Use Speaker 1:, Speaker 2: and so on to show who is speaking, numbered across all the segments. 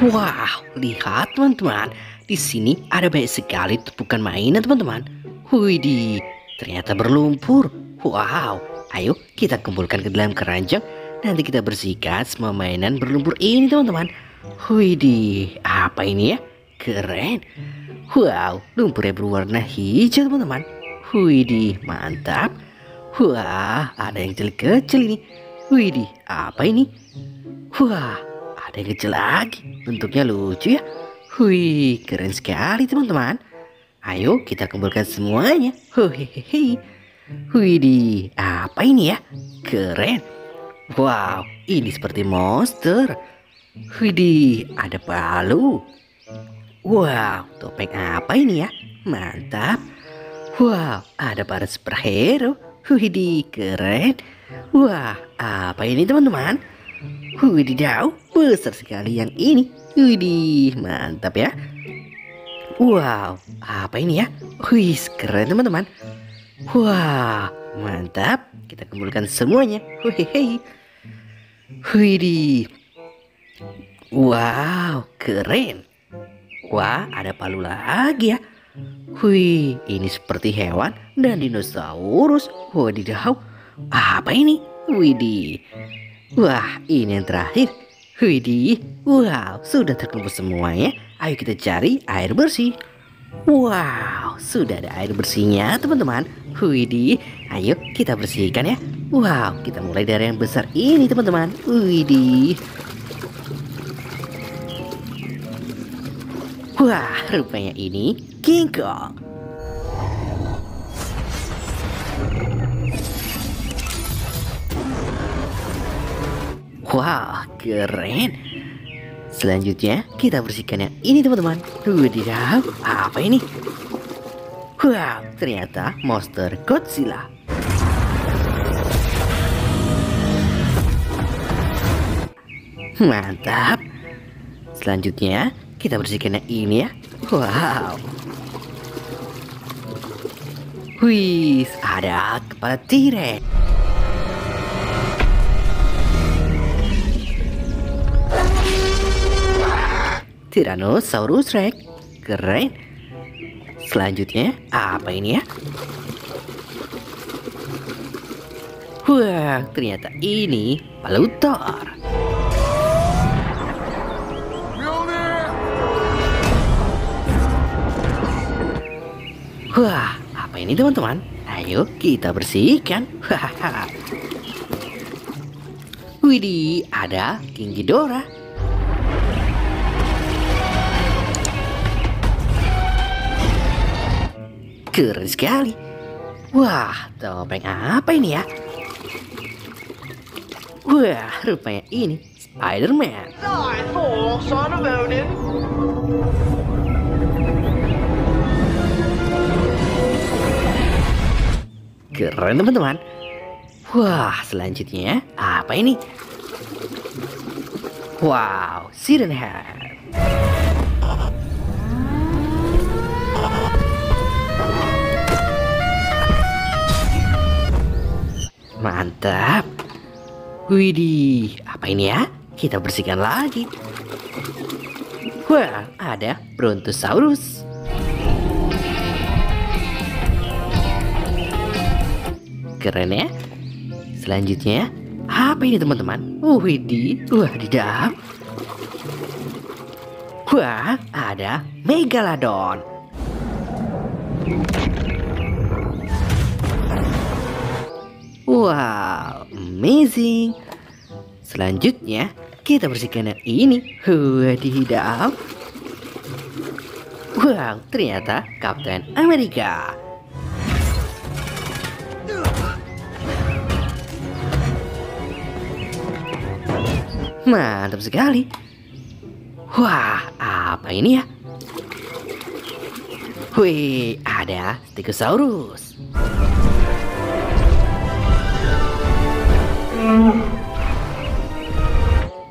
Speaker 1: Wow, lihat teman-teman. Di sini ada banyak sekali tumpukan mainan teman-teman. Widih, ternyata berlumpur. Wow, ayo kita kumpulkan ke dalam keranjang. Nanti kita bersihkan semua mainan berlumpur ini teman-teman. Widih, apa ini ya? Keren. Wow, lumpurnya berwarna hijau teman-teman. Widih, mantap. Wah, ada yang kecil-kecil ini. Widih, apa ini? Wah, ada yang kecil lagi. Bentuknya lucu ya. Wih, keren sekali teman-teman. Ayo kita kumpulkan semuanya. Hehehe. Widih, apa ini ya? Keren. Wow, ini seperti monster. Widih, ada palu. Wow, topeng apa ini ya? Mantap. Wow, ada para superhero. Widih, keren. Wah, apa ini teman-teman? Widih, besar sekali yang ini. Widih, mantap ya. Wow, apa ini ya? Wih, keren teman-teman. Wah, mantap. Kita kumpulkan semuanya. Hehehe. Widih. Wow, keren. Wah, ada palu lagi ya. Wih, ini seperti hewan dan dinosaurus. Wadidaw, apa ini? Widih. Wah, ini yang terakhir. Widih, wow, sudah terkumpul semuanya. Ayo kita cari air bersih. Wow, sudah ada air bersihnya teman-teman. Widih, ayo kita bersihkan ya. Wow, kita mulai dari yang besar ini teman-teman. Widih. Wah, rupanya ini King Kong. Wah, keren. Selanjutnya, kita bersihkan yang ini teman-teman. Wadidaw, apa ini? Wow, ternyata monster Godzilla. Mantap. Selanjutnya, kita bersihkan yang ini ya. Wow. Wih, ada kepala T-Rex. Tyrannosaurus Rex. Keren. Selanjutnya, apa ini ya? Wah, ternyata ini Palutor. Wah, apa ini teman-teman? Ayo kita bersihkan. Hahaha. Widih, ada King Ghidorah. Keren sekali. Wah, topeng apa ini ya? Wah, rupanya ini Spider-Man. Keren teman-teman. Wah, selanjutnya apa ini? Wow, Siren Head. Mantap. Widih, apa ini ya? Kita bersihkan lagi. Wah, ada Brontosaurus. Keren ya. Selanjutnya, apa ini teman-teman? Widih, wah di dalam. Wah, ada Megalodon. Wow, amazing. Selanjutnya, kita bersihkan yang ini. Wadidaw. Wow, ternyata Kapten Amerika. Mantap sekali. Wah, apa ini ya? Wih, ada Stegosaurus.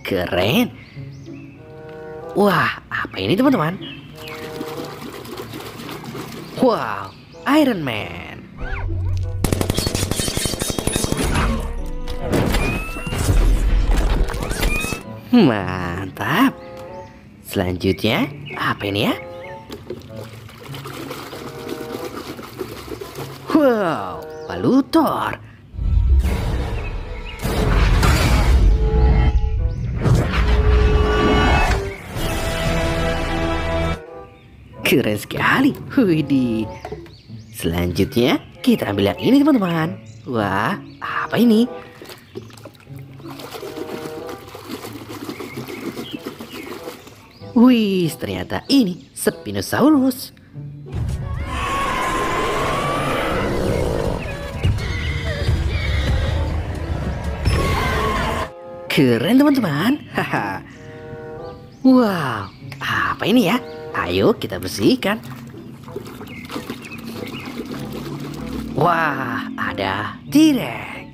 Speaker 1: Keren. Wah, apa ini teman-teman? Wow, Iron Man. Mantap. Selanjutnya, apa ini ya? Wow, palutor. Keren sekali. Widih. Selanjutnya, kita ambil yang ini teman-teman. Wah, apa ini? Wih, ternyata ini Spinosaurus. Keren teman-teman. Wow, apa ini ya? Ayo kita bersihkan. Wah, ada T-Rex.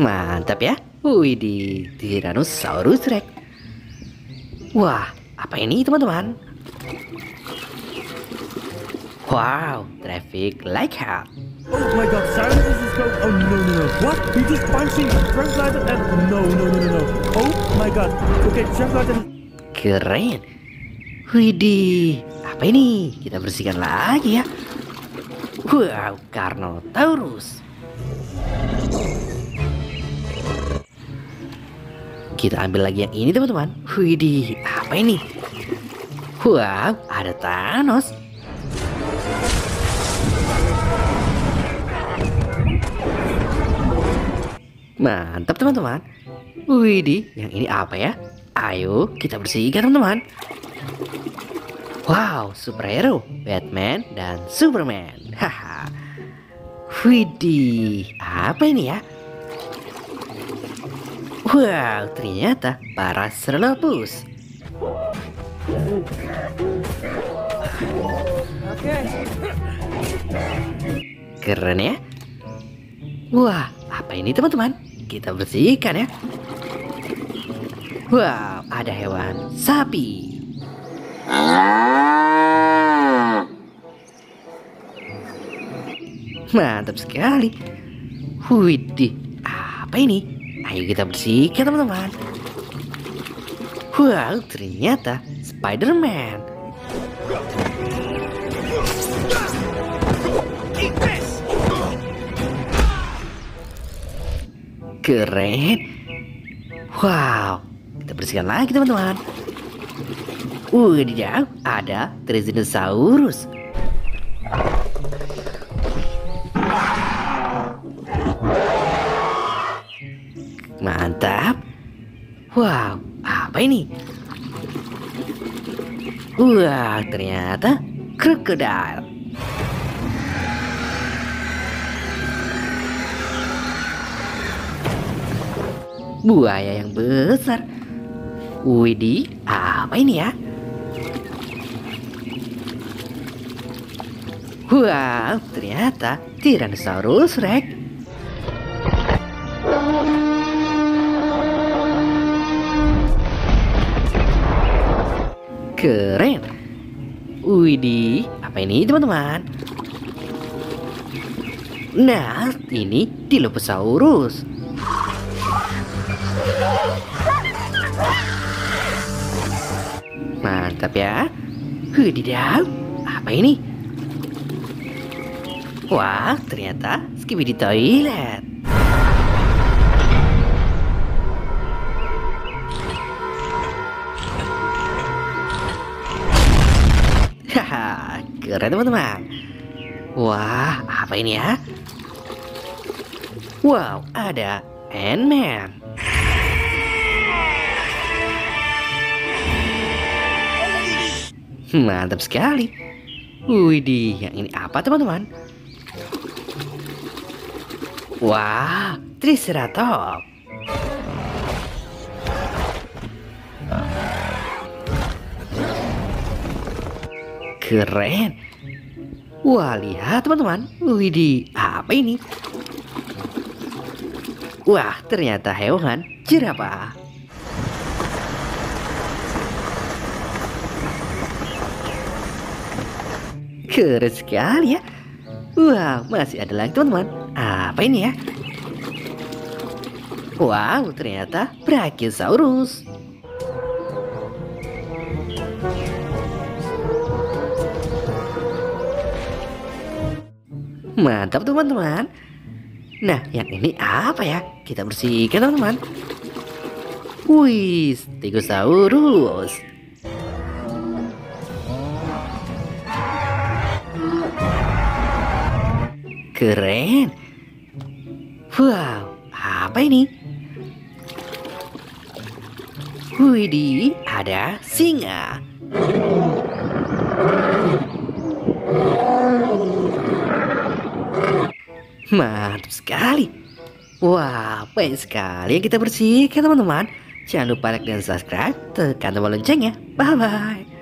Speaker 1: Mantap ya. Widih, Tyrannosaurus Rex. Wah, apa ini teman-teman? Wow, traffic light hat.
Speaker 2: Oh my god, silence is this go. Oh no no no. What? He just punching translated and no no no no no. Oh my god. Okay, translated.
Speaker 1: Keren. Widih, apa ini? Kita bersihkan lagi ya. Wow, Carnotaurus. Kita ambil lagi yang ini teman-teman. Widih, apa ini? Wow, ada Thanos. Mantap teman-teman. Widih, yang ini apa ya? Ayo kita bersihkan teman-teman. Wow, superhero Batman dan Superman. Haha. Widih, apa ini ya? Wow, ternyata para Paras Keren ya? Wah, apa ini teman-teman? Kita bersihkan ya. Wow, ada hewan sapi. Mantap sekali. Widih, apa ini? Ayo kita bersihkan teman-teman. Wow, ternyata Spider-Man. Keren. Wow, kita bersihkan lagi teman-teman. Wadidaw, ada Triceratops. Mantap. Wow, apa ini? Wah, ternyata krokodil. Buaya yang besar. Widih, apa ini ya? Wow, ternyata Tyrannosaurus Rex. Keren. Widih, apa ini teman-teman? Nah, ini Dilophosaurus. Mantap ya. Wadidaw, apa ini? Wah, ternyata Skibidi Toilet. Haha, keren teman-teman. Wah, apa ini ya? Wow, ada Ant-Man. Mantap sekali. Widih, yang ini apa teman-teman? Wah, Triceratops. Keren. Wah, lihat teman-teman. Widih, apa ini? Wah, ternyata hewan jerapah. Keren sekali ya. Wow, masih ada lagi teman-teman. Apa ini ya? Wow, ternyata Brachiosaurus. Mantap teman-teman. Nah, yang ini apa ya? Kita bersihkan teman-teman. Wih, Stegosaurus. Keren. Wow, apa ini? Widih, ada singa. Mantap sekali. Wah, baik sekali yang kita bersihkan teman-teman. Jangan lupa like dan subscribe, tekan tombol loncengnya. Bye-bye.